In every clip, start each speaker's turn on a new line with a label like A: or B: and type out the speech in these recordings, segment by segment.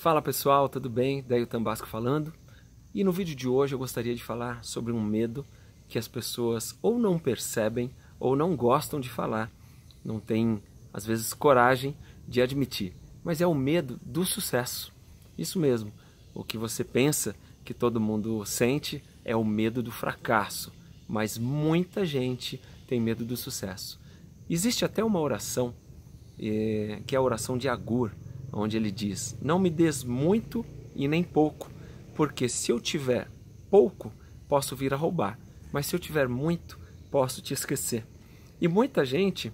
A: Fala pessoal, tudo bem? Daí o Tambasco falando. E no vídeo de hoje eu gostaria de falar sobre um medo que as pessoas ou não percebem ou não gostam de falar, não têm às vezes coragem de admitir, mas é o medo do sucesso. Isso mesmo, o que você pensa que todo mundo sente é o medo do fracasso, mas muita gente tem medo do sucesso. Existe até uma oração, é, que é a oração de Agur, onde ele diz: Não me des muito e nem pouco, porque se eu tiver pouco, posso vir a roubar, mas se eu tiver muito, posso te esquecer. E muita gente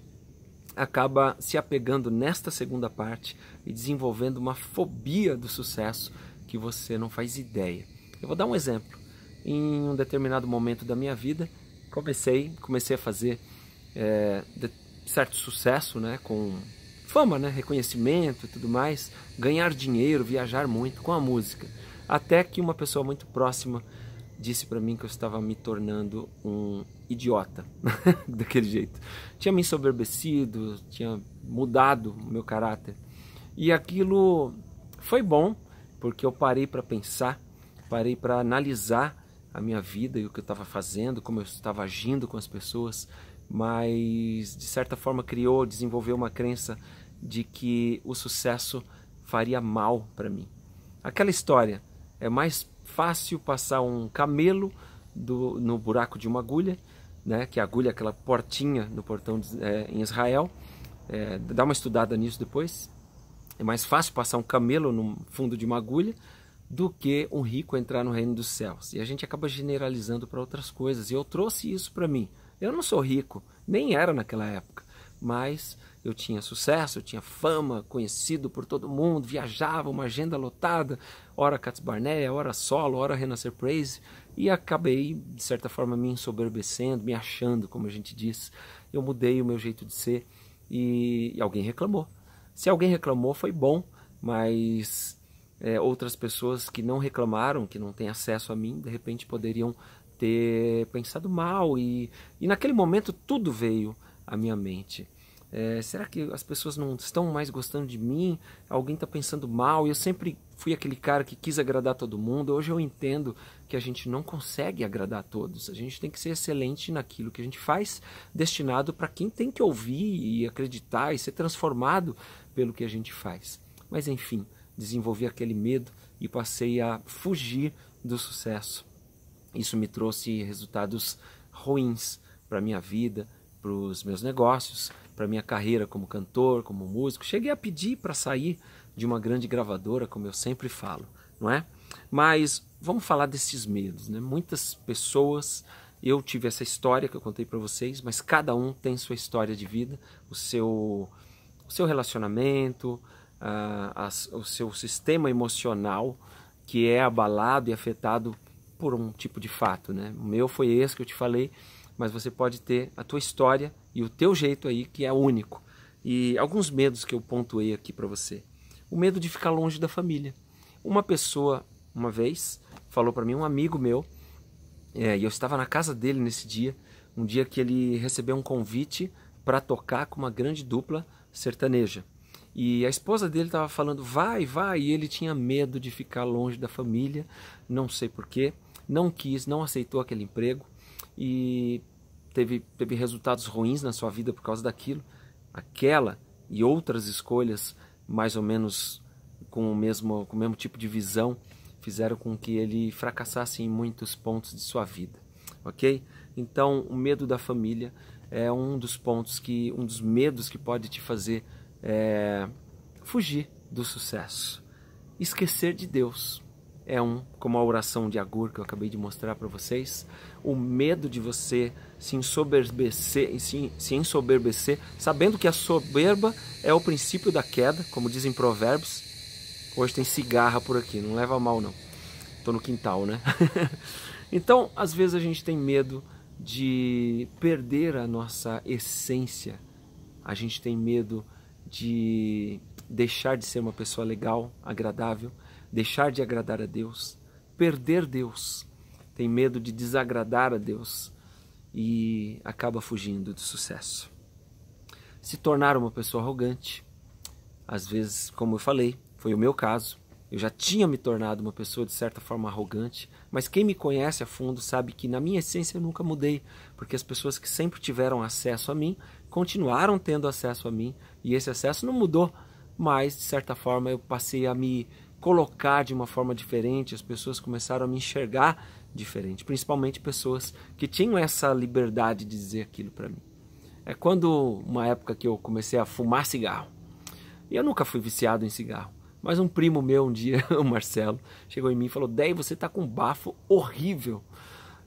A: acaba se apegando nesta segunda parte e desenvolvendo uma fobia do sucesso que você não faz ideia. Eu vou dar um exemplo. Em um determinado momento da minha vida, comecei, comecei a fazer é, certo sucesso, né, com fama, né, reconhecimento e tudo mais, ganhar dinheiro, viajar muito com a música. Até que uma pessoa muito próxima disse para mim que eu estava me tornando um idiota daquele jeito. Tinha me ensoberbecido, tinha mudado o meu caráter. E aquilo foi bom, porque eu parei para pensar, parei para analisar a minha vida e o que eu estava fazendo, como eu estava agindo com as pessoas, mas de certa forma criou, desenvolveu uma crença de que o sucesso faria mal para mim. Aquela história, é mais fácil passar um camelo do, no buraco de uma agulha, né, que a agulha é aquela portinha no portão de, é, em Israel. É, dá uma estudada nisso depois. É mais fácil passar um camelo no fundo de uma agulha do que um rico entrar no reino dos céus. E a gente acaba generalizando para outras coisas. E eu trouxe isso para mim. Eu não sou rico, nem era naquela época, mas eu tinha sucesso, eu tinha fama, conhecido por todo mundo, viajava, uma agenda lotada, hora Cats Barnea, hora solo, hora Renascer Praise, e acabei, de certa forma, me ensoberbecendo, me achando, como a gente diz. Eu mudei o meu jeito de ser e, e alguém reclamou. Se alguém reclamou, foi bom, mas é, outras pessoas que não reclamaram, que não têm acesso a mim, de repente poderiam ter pensado mal, e, e naquele momento tudo veio à minha mente. É, será que as pessoas não estão mais gostando de mim? Alguém está pensando mal? Eu sempre fui aquele cara que quis agradar todo mundo. Hoje eu entendo que a gente não consegue agradar a todos. A gente tem que ser excelente naquilo que a gente faz, destinado para quem tem que ouvir e acreditar e ser transformado pelo que a gente faz. Mas enfim, desenvolvi aquele medo e passei a fugir do sucesso. Isso me trouxe resultados ruins para minha vida, para os meus negócios, para minha carreira como cantor, como músico. Cheguei a pedir para sair de uma grande gravadora, como eu sempre falo, não é? Mas vamos falar desses medos, né? Muitas pessoas, eu tive essa história que eu contei para vocês, mas cada um tem sua história de vida, o seu, o seu relacionamento, a, o seu sistema emocional que é abalado e afetado por um tipo de fato, né? O meu foi esse que eu te falei, mas você pode ter a tua história e o teu jeito aí que é único. E alguns medos que eu pontuei aqui para você. O medo de ficar longe da família. Uma pessoa, uma vez, falou para mim, um amigo meu, é, e eu estava na casa dele nesse dia, um dia que ele recebeu um convite para tocar com uma grande dupla sertaneja. E a esposa dele estava falando, vai, vai, e ele tinha medo de ficar longe da família, não sei porquê, não quis, não aceitou aquele emprego e teve, teve resultados ruins na sua vida por causa daquilo, aquela e outras escolhas mais ou menos com o mesmo, com o mesmo tipo de visão fizeram com que ele fracassasse em muitos pontos de sua vida, ok? Então, o medo da família é um dos pontos que, um dos medos que pode te fazer é, fugir do sucesso, esquecer de Deus é um, como a oração de Agur que eu acabei de mostrar para vocês, o medo de você se ensoberbecer, se, ensoberbecer, sabendo que a soberba é o princípio da queda, como dizem provérbios. Hoje tem cigarra por aqui, não leva mal não. Tô no quintal, né? então, às vezes a gente tem medo de perder a nossa essência. A gente tem medo de deixar de ser uma pessoa legal, agradável deixar de agradar a Deus, perder Deus, tem medo de desagradar a Deus e acaba fugindo do sucesso. Se tornar uma pessoa arrogante, às vezes, como eu falei, foi o meu caso, Eu já tinha me tornado uma pessoa de certa forma arrogante, mas quem me conhece a fundo sabe que na minha essência eu nunca mudei, porque as pessoas que sempre tiveram acesso a mim continuaram tendo acesso a mim e esse acesso não mudou, mas de certa forma eu passei a me colocar de uma forma diferente, as pessoas começaram a me enxergar diferente, principalmente pessoas que tinham essa liberdade de dizer aquilo para mim. É quando uma época que eu comecei a fumar cigarro. E eu nunca fui viciado em cigarro. Mas um primo meu um dia, o Marcelo, chegou em mim e falou: Dei, você tá com um bafo horrível.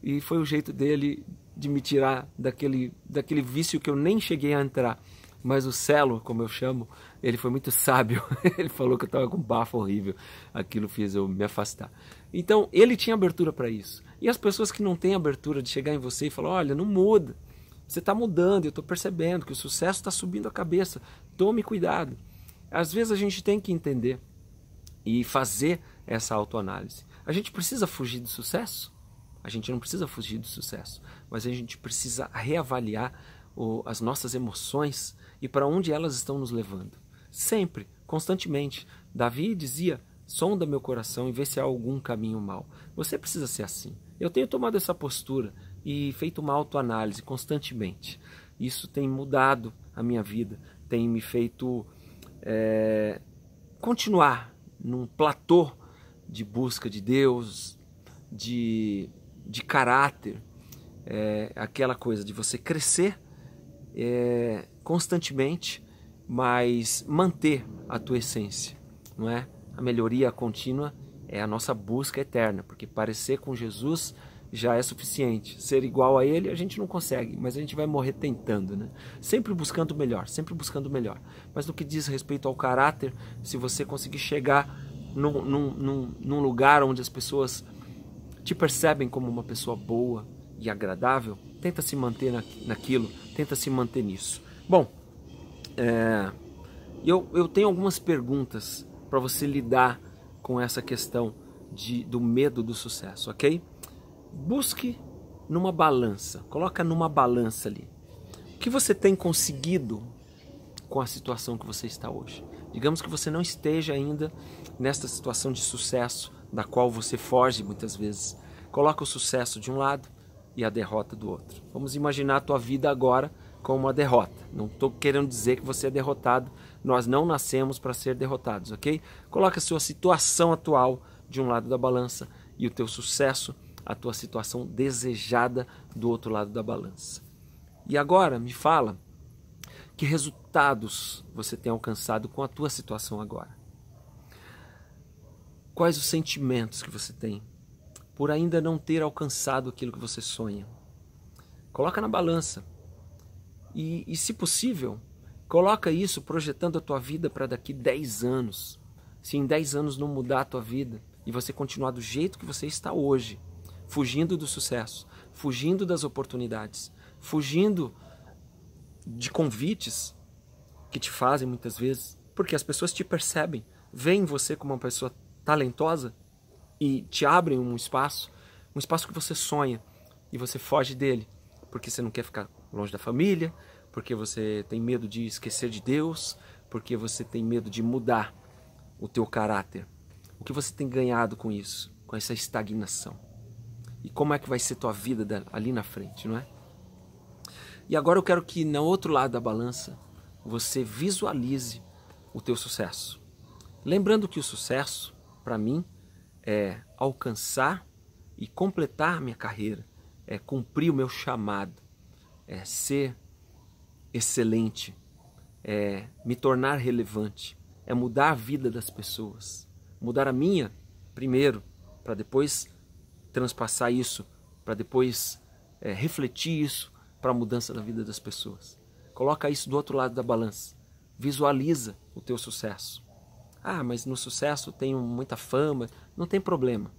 A: E foi o jeito dele de me tirar daquele, daquele vício que eu nem cheguei a entrar. Mas o Celo, como eu chamo, ele foi muito sábio. ele falou que eu estava com um bafo horrível. Aquilo fez eu me afastar. Então, ele tinha abertura para isso. E as pessoas que não têm abertura de chegar em você e falar: olha, não muda. Você está mudando, eu estou percebendo que o sucesso está subindo a cabeça. Tome cuidado. Às vezes a gente tem que entender e fazer essa autoanálise. A gente precisa fugir do sucesso? A gente não precisa fugir do sucesso, mas a gente precisa reavaliar o, as nossas emoções e para onde elas estão nos levando. Sempre, constantemente. Davi dizia: sonda meu coração e vê se há algum caminho mal. Você precisa ser assim. Eu tenho tomado essa postura e feito uma autoanálise constantemente. Isso tem mudado a minha vida, tem me feito é, continuar num platô de busca de Deus, de, de caráter, é, aquela coisa de você crescer é, constantemente, mas manter a tua essência, não é? A melhoria contínua é a nossa busca eterna, porque parecer com Jesus já é suficiente. Ser igual a ele a gente não consegue, mas a gente vai morrer tentando, né? Sempre buscando o melhor, sempre buscando o melhor. Mas no que diz respeito ao caráter, se você conseguir chegar num, num, num, lugar onde as pessoas te percebem como uma pessoa boa e agradável, tenta se manter na, naquilo, tenta se manter nisso. Bom, é, eu, eu tenho algumas perguntas para você lidar com essa questão de, do medo do sucesso, ok? busque numa balança, coloca numa balança ali. O que você tem conseguido com a situação que você está hoje? Digamos que você não esteja ainda nesta situação de sucesso da qual você foge muitas vezes. Coloca o sucesso de um lado e a derrota do outro. Vamos imaginar a tua vida agora como uma derrota. Não estou querendo dizer que você é derrotado. Nós não nascemos para ser derrotados, ok? Coloca a sua situação atual de um lado da balança e o teu sucesso a tua situação desejada do outro lado da balança. E agora me fala que resultados você tem alcançado com a tua situação agora. Quais os sentimentos que você tem por ainda não ter alcançado aquilo que você sonha? Coloca na balança. E, e se possível, coloca isso projetando a tua vida para daqui 10 anos. Se em 10 anos não mudar a tua vida e você continuar do jeito que você está hoje, fugindo do sucesso, fugindo das oportunidades, fugindo de convites que te fazem muitas vezes, porque as pessoas te percebem, veem você como uma pessoa talentosa e te abrem um espaço, um espaço que você sonha e você foge dele, porque você não quer ficar longe da família, porque você tem medo de esquecer de Deus, porque você tem medo de mudar o teu caráter. O que você tem ganhado com isso, com essa estagnação? e como é que vai ser tua vida ali na frente, não é? E agora eu quero que no outro lado da balança você visualize o teu sucesso. Lembrando que o sucesso, para mim, é alcançar e completar a minha carreira, é cumprir o meu chamado, é ser excelente, é me tornar relevante, é mudar a vida das pessoas, mudar a minha primeiro, para depois transpassar isso, para depois é, refletir isso para a mudança da vida das pessoas. Coloca isso do outro lado da balança. Visualiza o teu sucesso. Ah, mas no sucesso tenho muita fama. Não tem problema.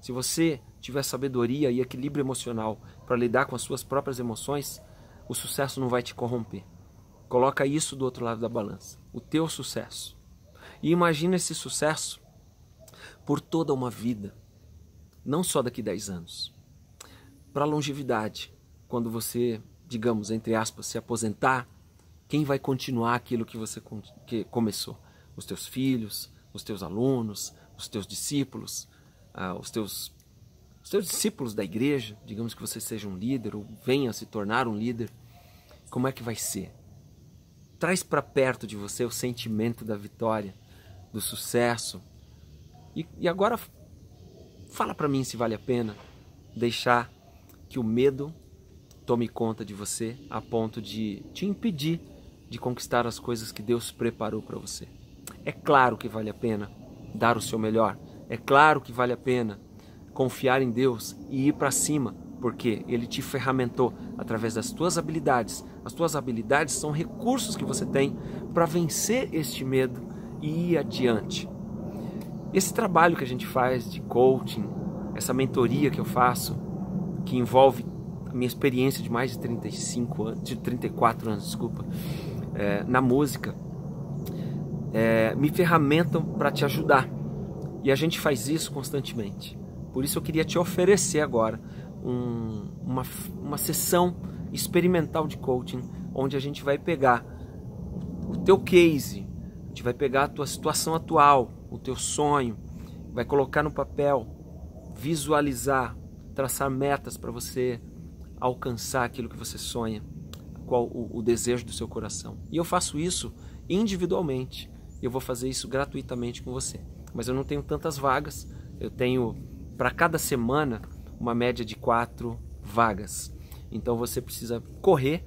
A: Se você tiver sabedoria e equilíbrio emocional para lidar com as suas próprias emoções, o sucesso não vai te corromper. Coloca isso do outro lado da balança, o teu sucesso. E imagina esse sucesso por toda uma vida não só daqui 10 anos. Para a longevidade, quando você, digamos, entre aspas, se aposentar, quem vai continuar aquilo que você que começou? Os teus filhos, os teus alunos, os teus discípulos, ah, os teus os teus discípulos da igreja, digamos que você seja um líder ou venha se tornar um líder, como é que vai ser? Traz para perto de você o sentimento da vitória, do sucesso. E, e agora fala para mim se vale a pena deixar que o medo tome conta de você a ponto de te impedir de conquistar as coisas que Deus preparou para você. É claro que vale a pena dar o seu melhor. É claro que vale a pena confiar em Deus e ir para cima, porque Ele te ferramentou através das tuas habilidades. As tuas habilidades são recursos que você tem para vencer este medo e ir adiante. Esse trabalho que a gente faz de coaching, essa mentoria que eu faço, que envolve a minha experiência de mais de 35 anos, de 34 anos, desculpa, é, na música, é, me ferramentam para te ajudar. E a gente faz isso constantemente. Por isso eu queria te oferecer agora um, uma, uma sessão experimental de coaching, onde a gente vai pegar o teu case, a gente vai pegar a tua situação atual, o teu sonho, vai colocar no papel, visualizar, traçar metas para você alcançar aquilo que você sonha, qual o, o desejo do seu coração. E eu faço isso individualmente. Eu vou fazer isso gratuitamente com você. Mas eu não tenho tantas vagas. Eu tenho para cada semana uma média de quatro vagas. Então você precisa correr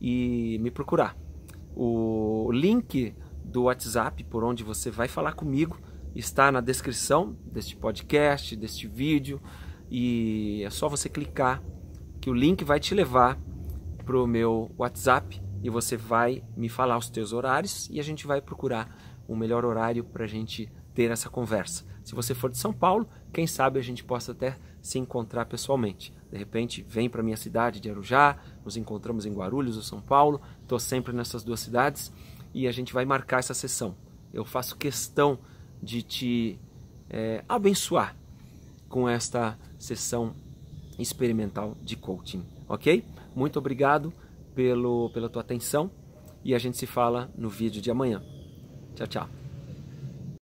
A: e me procurar. O link do WhatsApp por onde você vai falar comigo está na descrição deste podcast, deste vídeo e é só você clicar que o link vai te levar para o meu WhatsApp e você vai me falar os teus horários e a gente vai procurar um melhor horário para a gente ter essa conversa. Se você for de São Paulo, quem sabe a gente possa até se encontrar pessoalmente. De repente, vem para minha cidade de Arujá, nos encontramos em Guarulhos ou São Paulo. Estou sempre nessas duas cidades e a gente vai marcar essa sessão. Eu faço questão de te é, abençoar com esta sessão experimental de coaching, ok? Muito obrigado pelo, pela tua atenção e a gente se fala no vídeo de amanhã. Tchau, tchau.